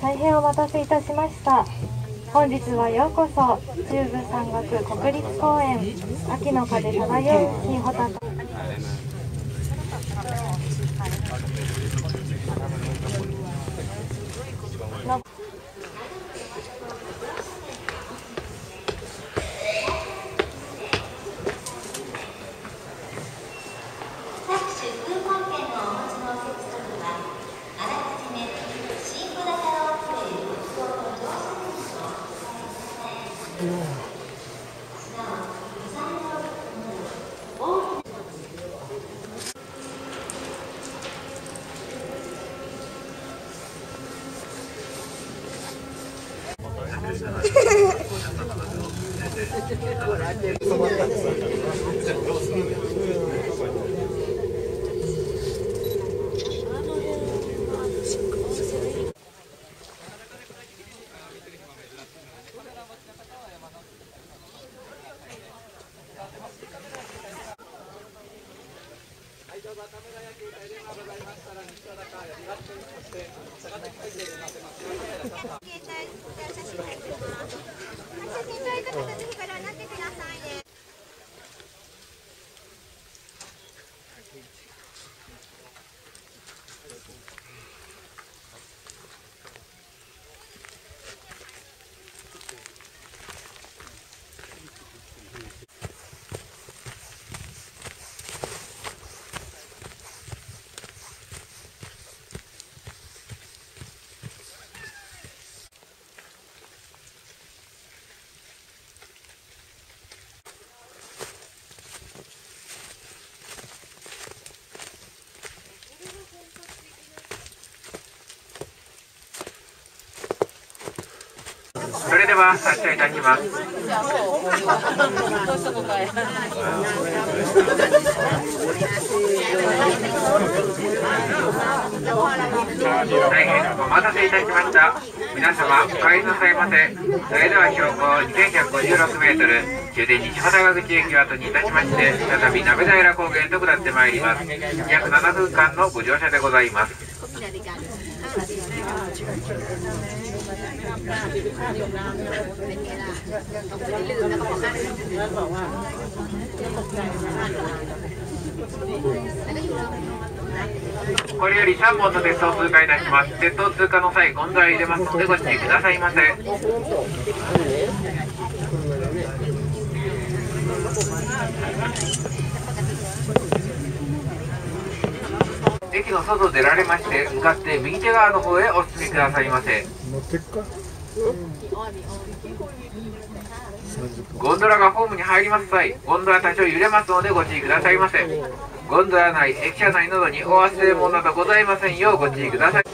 大変お待たせいたしました。本日はようこそ。中部山岳国立公園秋の風漂う新穂高 네, 네. さいなお不在の大携帯写真入ってます。写真撮り方それでは発車いたします。大変お待たせいたしました。皆様、お帰りなさいませ。それでは標高2156メートル、終電西畑川口駅を後にいたしまして、再び鍋平高原と下ってまいります。約7分間のご乗車でございます。これより3本の鉄道通過いたします。鉄道通過の際、ゴンドラ入れますのでご注意くださいませ。駅の外出られまして、向かって右手側の方へお進みくださいませ。ゴンドラがホームに入ります際、ゴンドラ多少揺れますのでご注意くださいませ。ゴンドラ内、駅舎内などにお忘れ物などございませんようご注意ください。